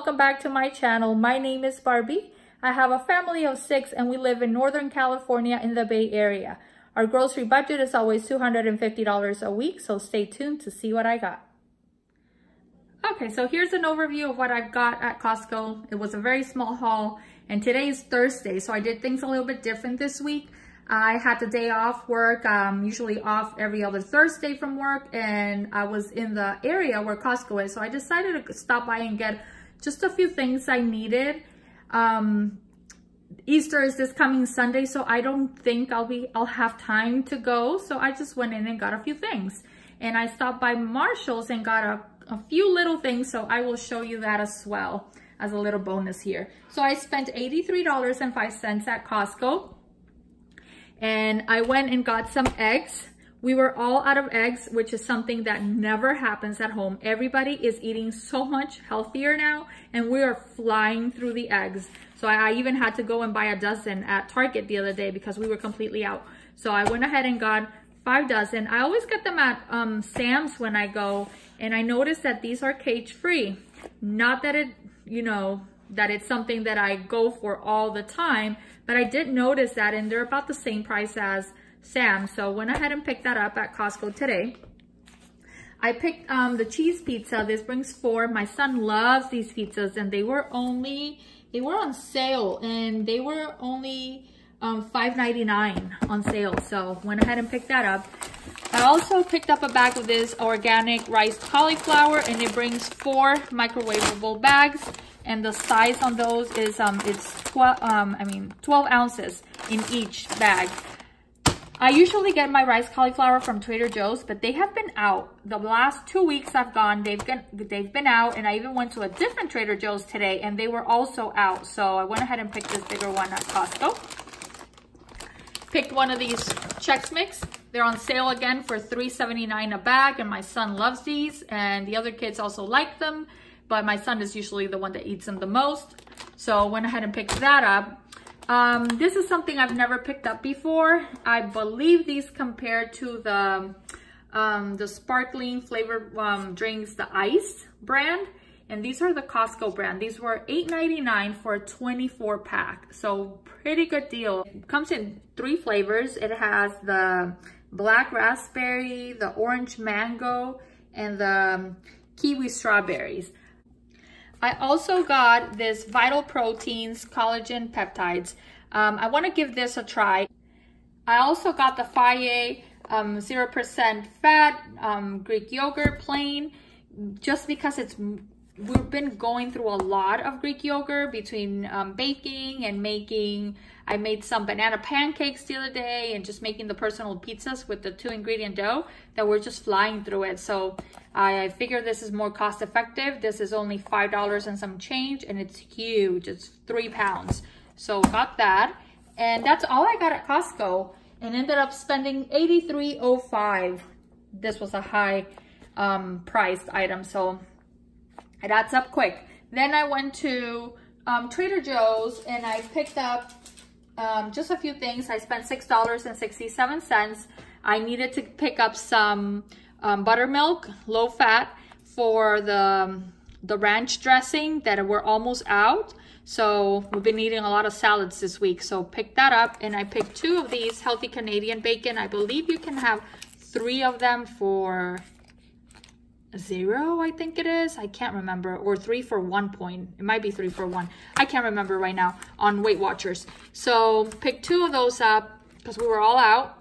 welcome back to my channel. My name is Barbie. I have a family of six and we live in Northern California in the Bay Area. Our grocery budget is always $250 a week, so stay tuned to see what I got. Okay, so here's an overview of what I've got at Costco. It was a very small haul and today is Thursday, so I did things a little bit different this week. I had the day off work, I'm usually off every other Thursday from work, and I was in the area where Costco is, so I decided to stop by and get just a few things I needed. Um, Easter is this coming Sunday, so I don't think I'll be I'll have time to go, so I just went in and got a few things. And I stopped by Marshall's and got a, a few little things, so I will show you that as well as a little bonus here. So I spent $83.05 at Costco and I went and got some eggs. We were all out of eggs, which is something that never happens at home. Everybody is eating so much healthier now, and we are flying through the eggs. So I, I even had to go and buy a dozen at Target the other day because we were completely out. So I went ahead and got five dozen. I always get them at um, Sam's when I go, and I noticed that these are cage free. Not that it, you know, that it's something that I go for all the time, but I did notice that and they're about the same price as Sam. So went ahead and picked that up at Costco today. I picked um, the cheese pizza. This brings four. My son loves these pizzas and they were only, they were on sale and they were only um, $5.99 on sale. So went ahead and picked that up. I also picked up a bag of this organic riced cauliflower and it brings four microwavable bags and the size on those is um it's 12 um I mean 12 ounces in each bag. I usually get my rice cauliflower from Trader Joe's, but they have been out. The last two weeks I've gone, they've been, they've been out, and I even went to a different Trader Joe's today, and they were also out. So I went ahead and picked this bigger one at Costco. Picked one of these Chex Mix. They're on sale again for $3.79 a bag, and my son loves these, and the other kids also like them but my son is usually the one that eats them the most. So I went ahead and picked that up. Um, this is something I've never picked up before. I believe these compared to the, um, the sparkling flavor um, drinks, the ice brand. And these are the Costco brand. These were $8.99 for a 24 pack. So pretty good deal. It comes in three flavors. It has the black raspberry, the orange mango, and the kiwi strawberries. I also got this Vital Proteins Collagen Peptides. Um, I want to give this a try. I also got the Fage 0% um, fat um, Greek yogurt plain just because it's we've been going through a lot of Greek yogurt between um, baking and making. I made some banana pancakes the other day and just making the personal pizzas with the two ingredient dough that we're just flying through it. So I figure this is more cost effective. This is only $5 and some change and it's huge. It's three pounds. So got that. And that's all I got at Costco and ended up spending $83.05. This was a high um, priced item. So it adds up quick. Then I went to um, Trader Joe's and I picked up um, just a few things. I spent $6.67. I needed to pick up some um, buttermilk, low fat, for the, the ranch dressing that were almost out. So we've been eating a lot of salads this week. So pick that up and I picked two of these healthy Canadian bacon. I believe you can have three of them for zero, I think it is. I can't remember. Or three for one point. It might be three for one. I can't remember right now on Weight Watchers. So pick two of those up because we were all out.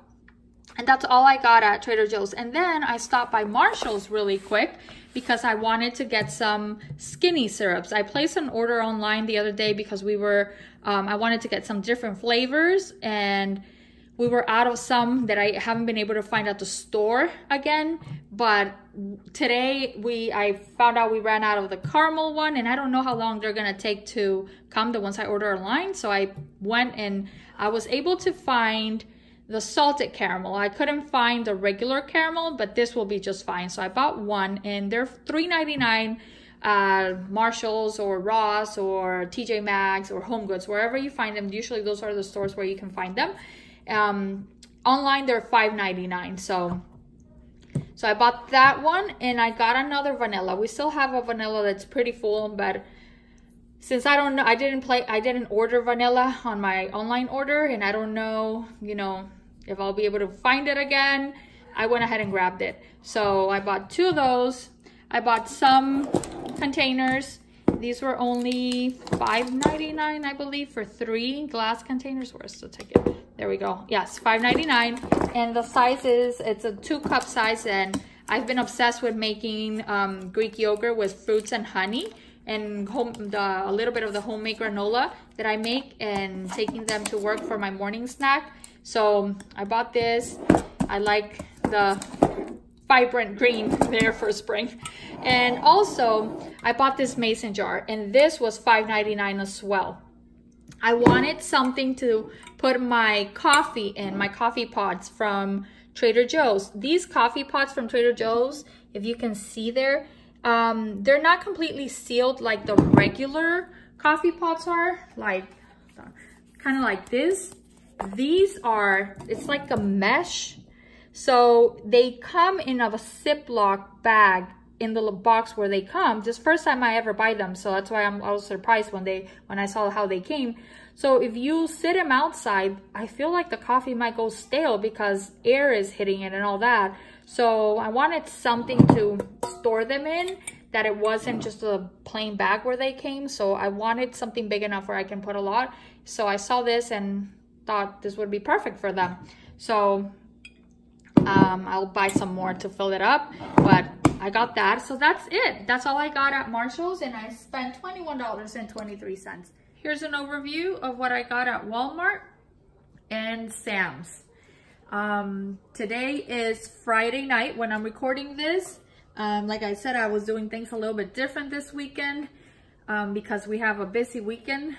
And that's all I got at Trader Joe's. And then I stopped by Marshall's really quick because I wanted to get some skinny syrups. I placed an order online the other day because we were, um, I wanted to get some different flavors and we were out of some that I haven't been able to find at the store again. But today we I found out we ran out of the caramel one and I don't know how long they're gonna take to come, the ones I order online. So I went and I was able to find the salted caramel. I couldn't find the regular caramel, but this will be just fine. So I bought one and they're $3.99 uh, Marshalls or Ross or TJ Maxx or Home Goods, wherever you find them. Usually those are the stores where you can find them. Um, online, they're $5.99. So, so I bought that one and I got another vanilla. We still have a vanilla that's pretty full, but since I don't know, I didn't play, I didn't order vanilla on my online order and I don't know, you know, if I'll be able to find it again. I went ahead and grabbed it. So I bought two of those. I bought some containers. These were only $5.99, I believe, for three glass containers. Where's the ticket? There we go. Yes, $5.99. And the size is, it's a two cup size and I've been obsessed with making um, Greek yogurt with fruits and honey and home, the, a little bit of the homemade granola that I make and taking them to work for my morning snack. So I bought this. I like the vibrant green there for spring. And also I bought this mason jar and this was $5.99 as well. I wanted something to put my coffee in, my coffee pots from Trader Joe's. These coffee pots from Trader Joe's, if you can see there, um, they're not completely sealed like the regular coffee pots are, like kind of like this. These are, it's like a mesh. So they come in of a Ziploc bag in the box where they come. This first time I ever buy them. So that's why I'm, I was surprised when they, when I saw how they came. So if you sit them outside, I feel like the coffee might go stale because air is hitting it and all that. So I wanted something to store them in that it wasn't just a plain bag where they came. So I wanted something big enough where I can put a lot. So I saw this and thought this would be perfect for them. So um, I'll buy some more to fill it up, but I got that. So that's it. That's all I got at Marshall's and I spent $21.23. Here's an overview of what I got at Walmart and Sam's. Um, today is Friday night when I'm recording this. Um, like I said, I was doing things a little bit different this weekend um, because we have a busy weekend.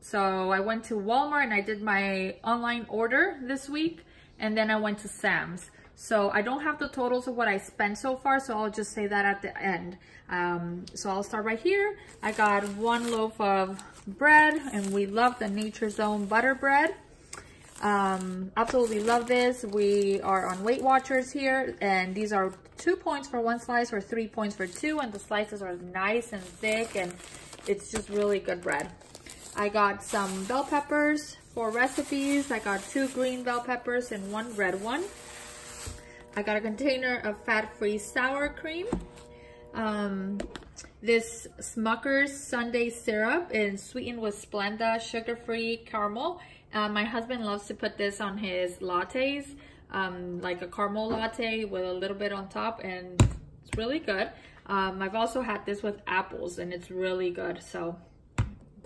So I went to Walmart and I did my online order this week and then I went to Sam's. So I don't have the totals of what I spent so far, so I'll just say that at the end. Um, so I'll start right here. I got one loaf of bread and we love the Nature's Own butter bread. Um, absolutely love this. We are on Weight Watchers here, and these are two points for one slice or three points for two, and the slices are nice and thick, and it's just really good bread. I got some bell peppers for recipes. I got two green bell peppers and one red one. I got a container of fat-free sour cream. Um, this Smucker's Sundae syrup is sweetened with Splenda sugar-free caramel uh, my husband loves to put this on his lattes, um, like a caramel latte with a little bit on top and it's really good. Um, I've also had this with apples and it's really good. So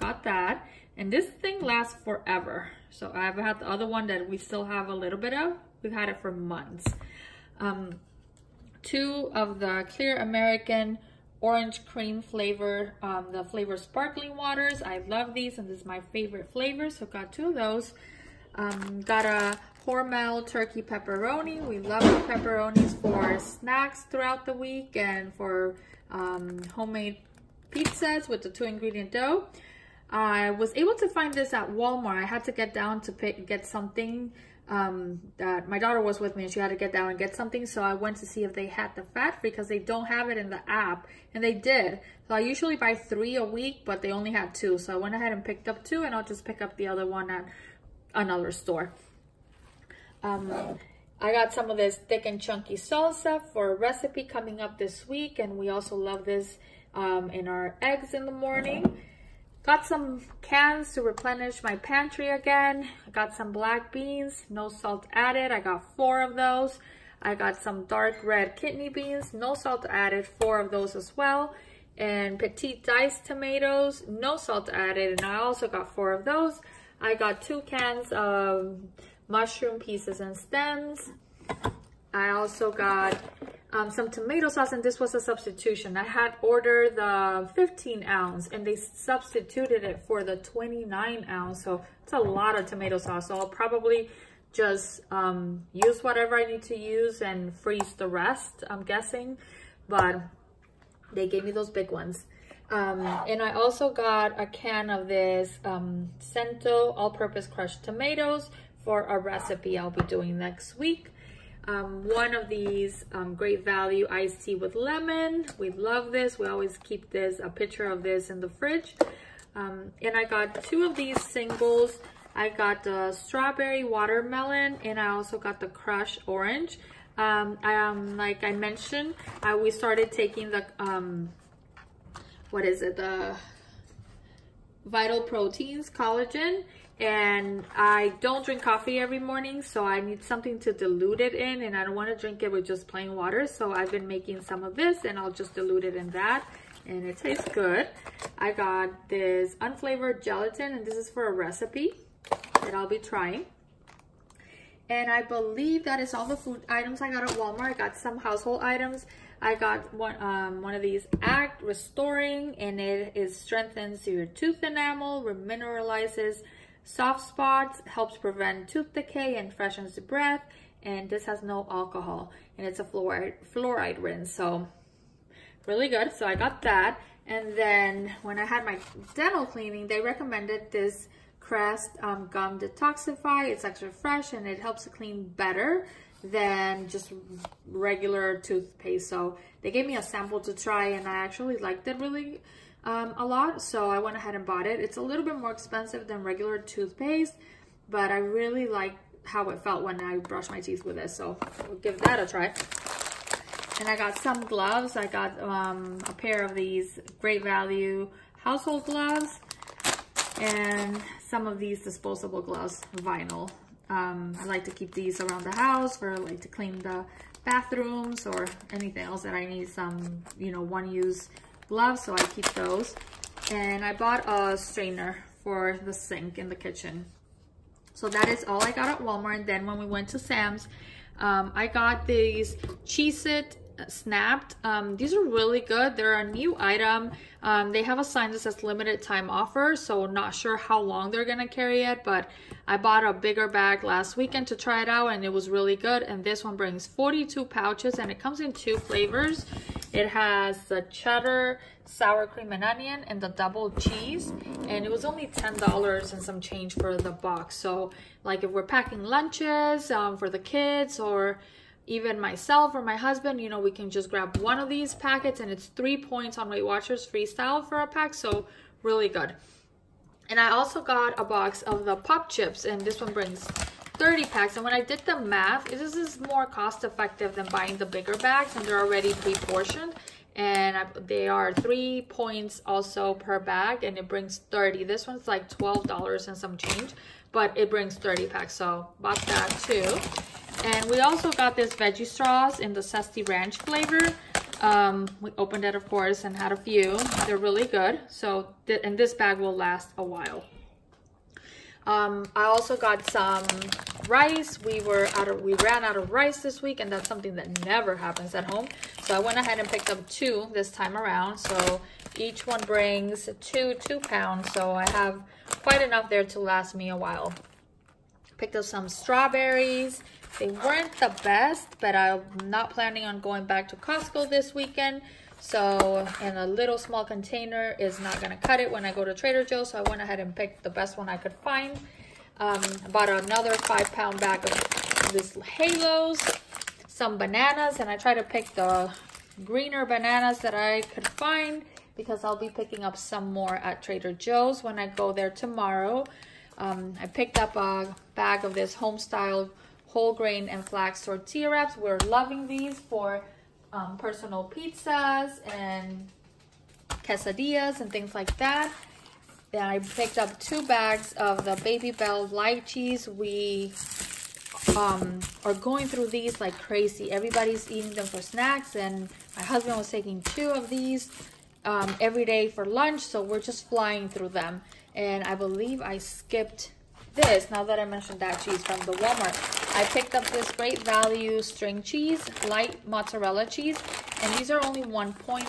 got that. And this thing lasts forever. So I've had the other one that we still have a little bit of. We've had it for months. Um, two of the Clear American orange cream flavor, um, the flavor sparkling waters. I love these and this is my favorite flavor. So got two of those. Um, got a Hormel turkey pepperoni. We love the pepperonis for snacks throughout the week and for um, homemade pizzas with the two ingredient dough. I was able to find this at Walmart. I had to get down to pick, get something um, that my daughter was with me and she had to get down and get something. So I went to see if they had the fat free because they don't have it in the app and they did. So I usually buy three a week, but they only had two. So I went ahead and picked up two and I'll just pick up the other one at another store. Um, I got some of this thick and chunky salsa for a recipe coming up this week. And we also love this um, in our eggs in the morning. Got some cans to replenish my pantry again. I got some black beans, no salt added. I got four of those. I got some dark red kidney beans, no salt added, four of those as well. And petite diced tomatoes, no salt added, and I also got four of those. I got two cans of mushroom pieces and stems. I also got um, some tomato sauce and this was a substitution. I had ordered the 15 ounce and they substituted it for the 29 ounce. So it's a lot of tomato sauce. So I'll probably just um, use whatever I need to use and freeze the rest, I'm guessing. But they gave me those big ones. Um, and I also got a can of this um, Cento all-purpose crushed tomatoes for a recipe I'll be doing next week um, one of these um, great value iced tea with lemon. We love this. We always keep this, a picture of this in the fridge. Um, and I got two of these singles. I got the strawberry watermelon and I also got the crush orange. Um, I, um, like I mentioned, I, we started taking the, um, what is it, the Vital Proteins collagen and I don't drink coffee every morning so I need something to dilute it in and I don't want to drink it with just plain water so I've been making some of this and I'll just dilute it in that and it tastes good. I got this unflavored gelatin and this is for a recipe that I'll be trying. And I believe that is all the food items I got at Walmart. I got some household items. I got one um, one of these Act Restoring and it is strengthens your tooth enamel, remineralizes soft spots, helps prevent tooth decay and freshens the breath. And this has no alcohol and it's a fluoride, fluoride rinse. So really good. So I got that. And then when I had my dental cleaning, they recommended this Crest um, Gum Detoxify. It's extra fresh and it helps to clean better than just regular toothpaste. So they gave me a sample to try and I actually liked it really um, a lot. So I went ahead and bought it. It's a little bit more expensive than regular toothpaste, but I really like how it felt when I brushed my teeth with it. So we'll give that a try. And I got some gloves. I got um, a pair of these Great Value household gloves and some of these disposable gloves, vinyl. Um, I like to keep these around the house for like to clean the bathrooms or anything else that I need some, you know, one use gloves. So I keep those. And I bought a strainer for the sink in the kitchen. So that is all I got at Walmart. And then when we went to Sam's, um, I got these Cheez-It Snap'd um, these are really good they're a new item um, they have a sign that says limited time offer so not sure how long they're gonna carry it but I bought a bigger bag last weekend to try it out and it was really good and this one brings 42 pouches and it comes in two flavors it has the cheddar sour cream and onion and the double cheese and it was only ten dollars and some change for the box so like if we're packing lunches um, for the kids or even myself or my husband, you know, we can just grab one of these packets and it's three points on Weight Watchers Freestyle for a pack. So really good. And I also got a box of the pop chips and this one brings 30 packs. And when I did the math, this is more cost effective than buying the bigger bags and they're already pre-portioned. And they are three points also per bag and it brings 30. This one's like $12 and some change, but it brings 30 packs. So bought that too. And we also got this veggie straws in the Zesty Ranch flavor. Um, we opened it, of course, and had a few. They're really good. So, th and this bag will last a while. Um, I also got some rice. We were out of, we ran out of rice this week, and that's something that never happens at home. So I went ahead and picked up two this time around. So each one brings two, two pounds. So I have quite enough there to last me a while. Picked up some strawberries. They weren't the best, but I'm not planning on going back to Costco this weekend. So, and a little small container is not gonna cut it when I go to Trader Joe's. So I went ahead and picked the best one I could find. Um, bought another five pound bag of these halos, some bananas, and I try to pick the greener bananas that I could find because I'll be picking up some more at Trader Joe's when I go there tomorrow. Um, I picked up a bag of this home style whole grain and flax tortilla wraps. We're loving these for um, personal pizzas and quesadillas and things like that. Then I picked up two bags of the Babybel light cheese. We um, are going through these like crazy. Everybody's eating them for snacks and my husband was taking two of these um, every day for lunch. So we're just flying through them. And I believe I skipped this, now that I mentioned that cheese from the Walmart, I picked up this great value string cheese, light mozzarella cheese, and these are only one point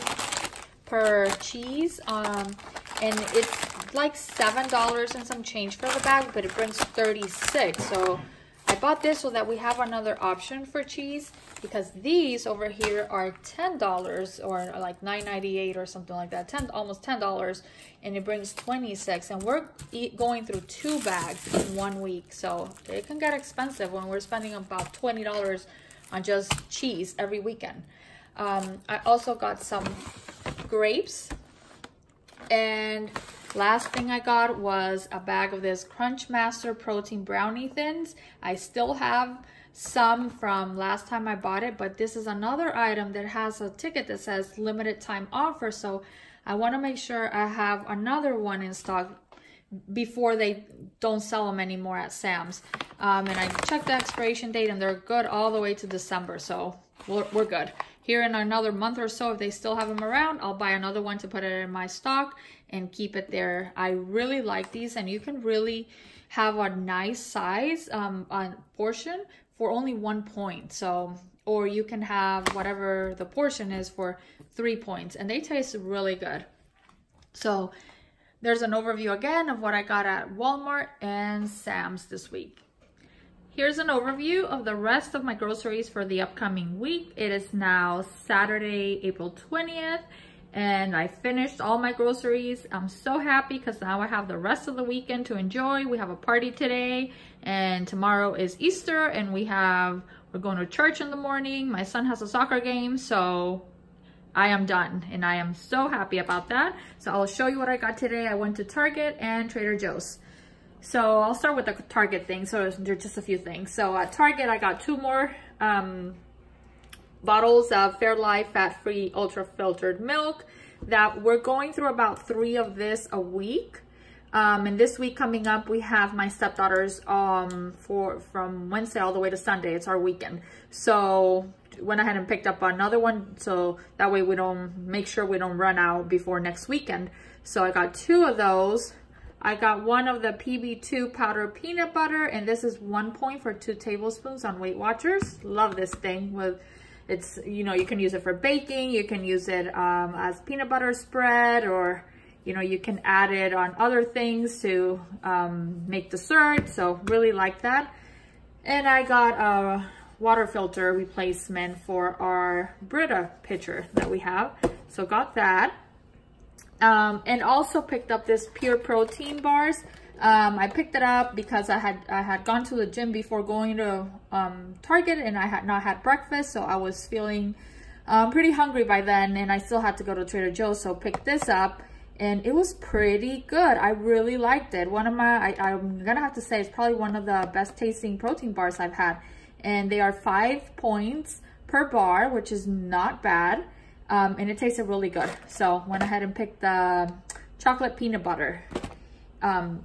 per cheese. Um, and it's like $7 and some change for the bag, but it brings 36. So I bought this so that we have another option for cheese because these over here are $10 or like $9.98 or something like that, 10 almost $10 and it brings 26 and we're going through two bags in one week. So it can get expensive when we're spending about $20 on just cheese every weekend. Um, I also got some grapes and Last thing I got was a bag of this Crunchmaster Protein Brownie Thins. I still have some from last time I bought it, but this is another item that has a ticket that says limited time offer. So I wanna make sure I have another one in stock before they don't sell them anymore at Sam's. Um, and I checked the expiration date and they're good all the way to December. So we're, we're good. Here in another month or so, if they still have them around, I'll buy another one to put it in my stock and keep it there. I really like these and you can really have a nice size um, portion for only one point. So, or you can have whatever the portion is for three points and they taste really good. So there's an overview again of what I got at Walmart and Sam's this week. Here's an overview of the rest of my groceries for the upcoming week. It is now Saturday, April 20th, and I finished all my groceries. I'm so happy because now I have the rest of the weekend to enjoy. We have a party today, and tomorrow is Easter, and we have, we're going to church in the morning. My son has a soccer game, so I am done, and I am so happy about that. So I'll show you what I got today. I went to Target and Trader Joe's. So I'll start with the Target thing. So there's just a few things. So at Target, I got two more um, bottles of Fairlife fat-free ultra filtered milk that we're going through about three of this a week. Um, and this week coming up, we have my stepdaughters um, for from Wednesday all the way to Sunday. It's our weekend. So went ahead and picked up another one so that way we don't make sure we don't run out before next weekend. So I got two of those I got one of the PB2 powder peanut butter, and this is one point for two tablespoons on Weight Watchers. Love this thing. With It's, you know, you can use it for baking. You can use it um, as peanut butter spread, or, you know, you can add it on other things to um, make dessert. So really like that. And I got a water filter replacement for our Brita pitcher that we have. So got that. Um, and also picked up this pure protein bars. Um, I picked it up because I had I had gone to the gym before going to um, Target and I had not had breakfast. So I was feeling um, pretty hungry by then and I still had to go to Trader Joe's. So picked this up and it was pretty good. I really liked it. One of my, I, I'm gonna have to say it's probably one of the best tasting protein bars I've had. And they are five points per bar, which is not bad um, and it tasted really good. So went ahead and picked the chocolate peanut butter. Um,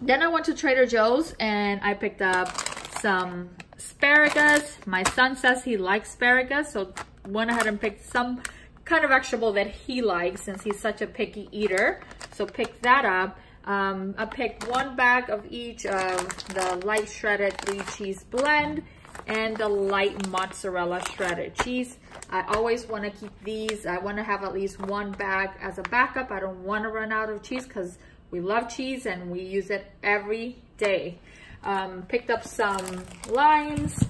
then I went to Trader Joe's and I picked up some asparagus. My son says he likes asparagus, so went ahead and picked some kind of vegetable that he likes since he's such a picky eater. So picked that up. Um, I picked one bag of each of the light shredded three cheese blend and the light mozzarella shredded cheese. I always want to keep these. I want to have at least one bag as a backup. I don't want to run out of cheese because we love cheese and we use it every day. Um, picked up some limes,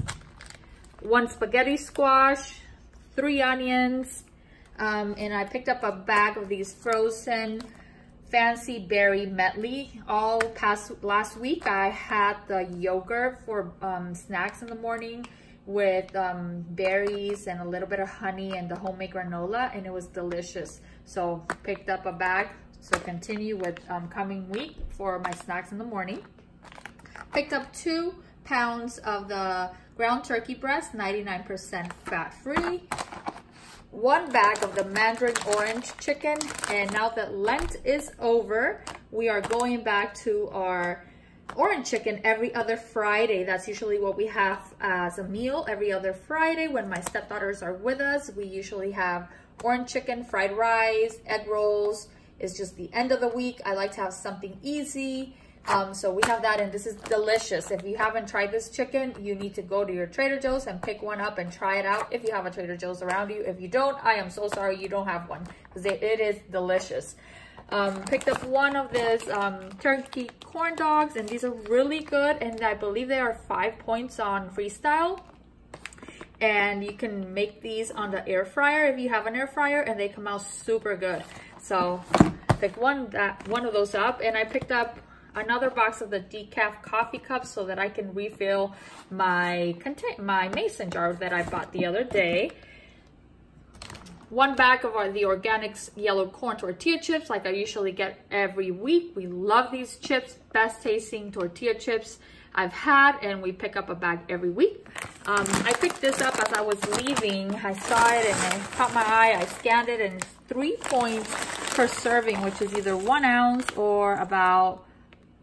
one spaghetti squash, three onions, um, and I picked up a bag of these frozen fancy berry medley. All past last week, I had the yogurt for um, snacks in the morning with um, berries and a little bit of honey and the homemade granola, and it was delicious. So picked up a bag. So continue with um, coming week for my snacks in the morning. Picked up two pounds of the ground turkey breast, 99% fat-free one bag of the mandarin orange chicken. And now that Lent is over, we are going back to our orange chicken every other Friday. That's usually what we have as a meal every other Friday when my stepdaughters are with us. We usually have orange chicken, fried rice, egg rolls. It's just the end of the week. I like to have something easy um, so we have that and this is delicious. If you haven't tried this chicken, you need to go to your Trader Joe's and pick one up and try it out if you have a Trader Joe's around you. If you don't, I am so sorry you don't have one because it, it is delicious. Um, picked up one of these um, turkey corn dogs and these are really good and I believe they are five points on freestyle and you can make these on the air fryer if you have an air fryer and they come out super good so pick one that one of those up and I picked up another box of the decaf coffee cups so that I can refill my contain my mason jar that I bought the other day. one bag of our, the Organics yellow corn tortilla chips like I usually get every week. We love these chips, best tasting tortilla chips I've had and we pick up a bag every week. Um, I picked this up as I was leaving. I saw it and it caught my eye. I scanned it and it's three points per serving, which is either one ounce or about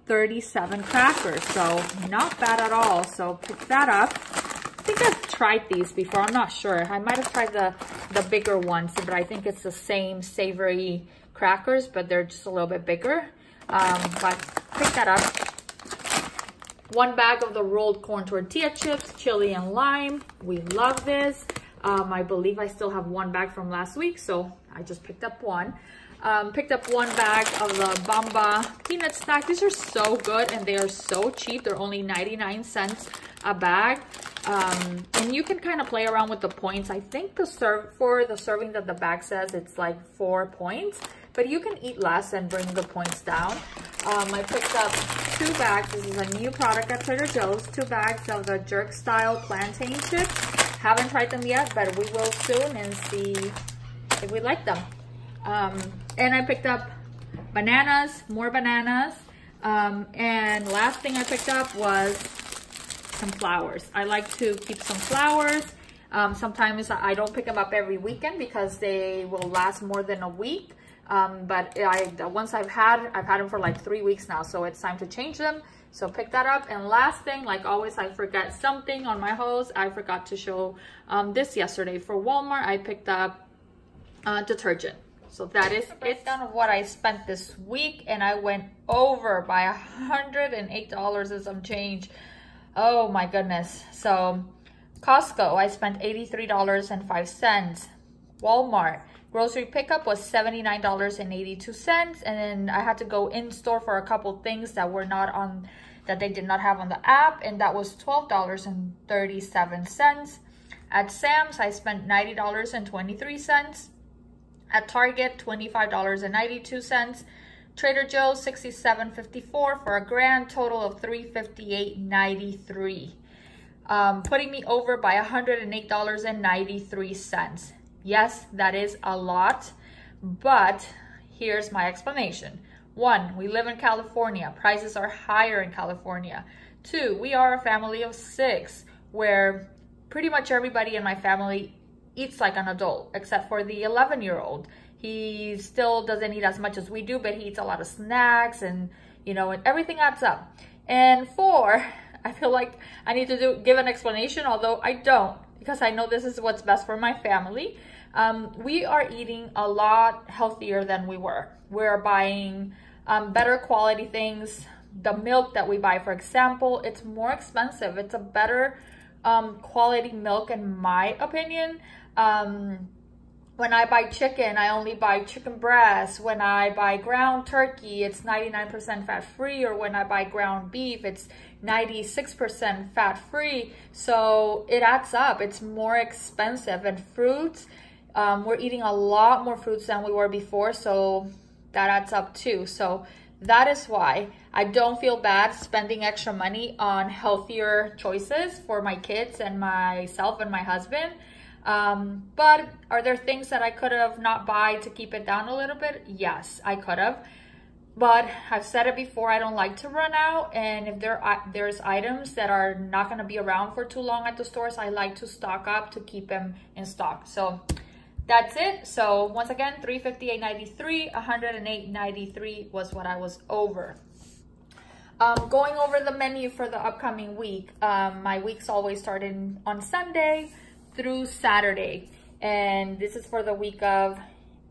37 crackers. So not bad at all. So pick that up. I think I've tried these before. I'm not sure. I might have tried the, the bigger ones, but I think it's the same savory crackers, but they're just a little bit bigger. Um, but pick that up. One bag of the rolled corn tortilla chips, chili and lime. We love this. Um, I believe I still have one bag from last week, so I just picked up one. Um, picked up one bag of the Bamba peanut snack. These are so good and they are so cheap. They're only 99 cents a bag. Um, and you can kind of play around with the points. I think the serve for the serving that the bag says it's like four points, but you can eat less and bring the points down. Um, I picked up two bags. This is a new product at Trader Joe's. Two bags of the jerk style plantain chips. Haven't tried them yet, but we will soon and see if we like them. Um, and I picked up bananas, more bananas. Um, and last thing I picked up was some flowers. I like to keep some flowers. Um, sometimes I don't pick them up every weekend because they will last more than a week. Um, but I once I've had, I've had them for like three weeks now, so it's time to change them. So pick that up. And last thing, like always, I forget something on my hose. I forgot to show um, this yesterday. For Walmart, I picked up uh, detergent. So that is it done of what I spent this week and I went over by $108 and some change. Oh my goodness. So Costco, I spent $83.05. Walmart, grocery pickup was $79.82. And then I had to go in store for a couple things that were not on, that they did not have on the app. And that was $12.37. At Sam's, I spent $90.23. At Target, $25.92. Trader Joe's $67.54 for a grand total of $358.93, um, putting me over by $108.93. Yes, that is a lot, but here's my explanation. One, we live in California. Prices are higher in California. Two, we are a family of six where pretty much everybody in my family eats like an adult except for the 11 year old he still doesn't eat as much as we do, but he eats a lot of snacks and, you know, and everything adds up. And four, I feel like I need to do give an explanation, although I don't, because I know this is what's best for my family. Um, we are eating a lot healthier than we were. We're buying um, better quality things. The milk that we buy, for example, it's more expensive. It's a better um, quality milk in my opinion. Um, when I buy chicken, I only buy chicken breast. When I buy ground turkey, it's 99% fat free. Or when I buy ground beef, it's 96% fat free. So it adds up. It's more expensive. And fruits, um, we're eating a lot more fruits than we were before. So that adds up too. So that is why I don't feel bad spending extra money on healthier choices for my kids and myself and my husband. Um, but are there things that I could have not buy to keep it down a little bit? Yes, I could have. But I've said it before, I don't like to run out. And if there there's items that are not going to be around for too long at the stores, I like to stock up to keep them in stock. So that's it. So once again, 358.93, 108.93 was what I was over. Um, going over the menu for the upcoming week. Um, my week's always starting on Sunday through Saturday. And this is for the week of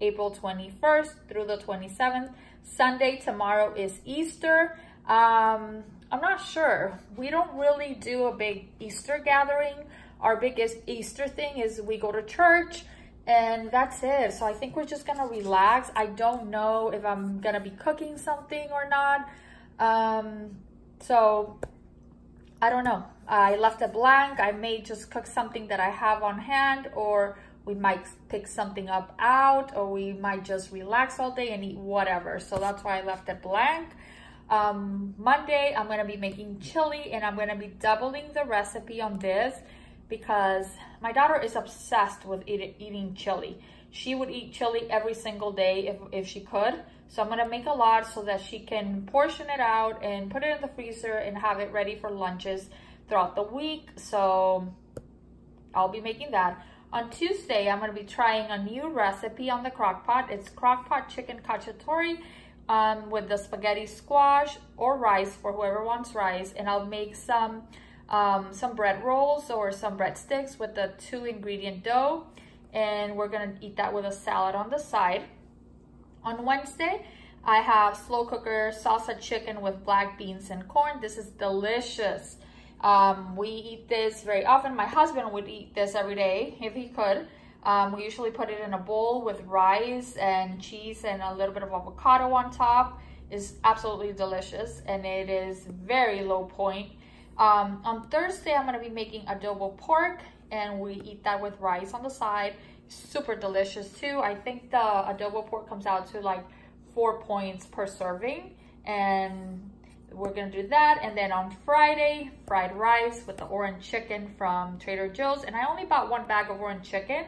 April 21st through the 27th. Sunday, tomorrow is Easter. Um, I'm not sure. We don't really do a big Easter gathering. Our biggest Easter thing is we go to church and that's it. So I think we're just gonna relax. I don't know if I'm gonna be cooking something or not. Um, so I don't know. I left it blank. I may just cook something that I have on hand or we might pick something up out or we might just relax all day and eat whatever. So that's why I left it blank. Um, Monday, I'm to be making chili and I'm to be doubling the recipe on this because my daughter is obsessed with eat eating chili. she would eat chili every single day if, if she could. So I'm gonna make a lot so that she can portion it out and put it in the freezer and have it ready for lunches throughout the week. So I'll be making that. On Tuesday, I'm gonna be trying a new recipe on the crock pot. It's crock pot chicken cacciatore um, with the spaghetti squash or rice for whoever wants rice. And I'll make some, um, some bread rolls or some breadsticks with the two ingredient dough. And we're gonna eat that with a salad on the side. On Wednesday, I have slow cooker salsa chicken with black beans and corn. This is delicious. Um, we eat this very often. My husband would eat this every day if he could. Um, we usually put it in a bowl with rice and cheese and a little bit of avocado on top. It's absolutely delicious and it is very low point. Um, on Thursday, I'm gonna be making adobo pork and we eat that with rice on the side super delicious too. I think the adobo pork comes out to like four points per serving and we're gonna do that. And then on Friday, fried rice with the orange chicken from Trader Joe's. And I only bought one bag of orange chicken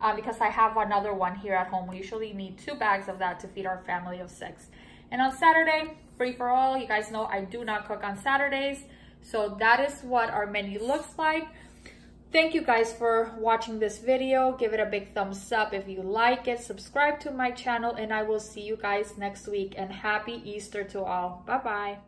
uh, because I have another one here at home. We usually need two bags of that to feed our family of six. And on Saturday, free for all. You guys know I do not cook on Saturdays. So that is what our menu looks like. Thank you guys for watching this video. Give it a big thumbs up if you like it. Subscribe to my channel and I will see you guys next week. And happy Easter to all. Bye-bye.